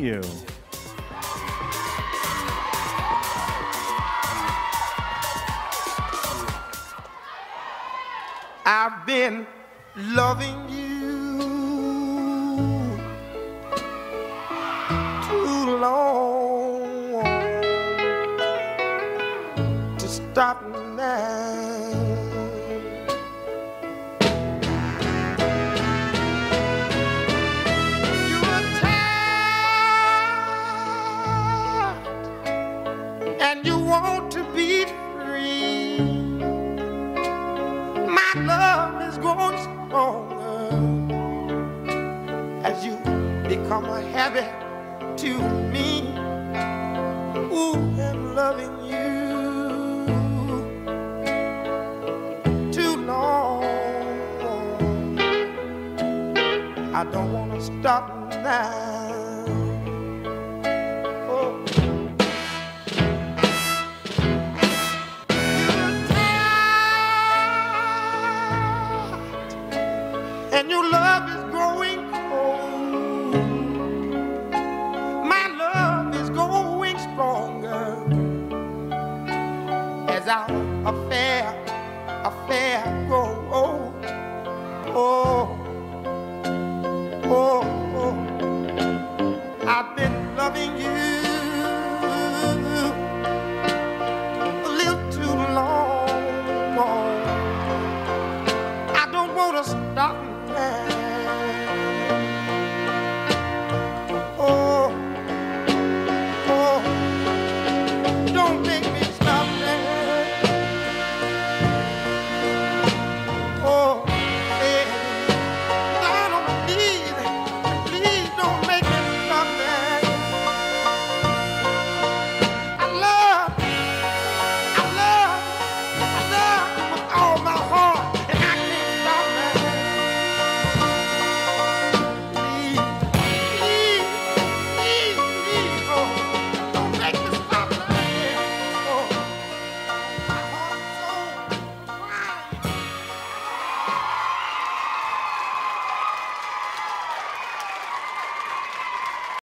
you. I've been loving you too long to stop now. And you want to be free. My love is growing stronger as you become a habit to me. Ooh, and loving you too long. I don't want to stop now. and your love is growing cold. My love is growing stronger as our affair, affair grows. Oh, oh, oh, oh. I've been loving you. stop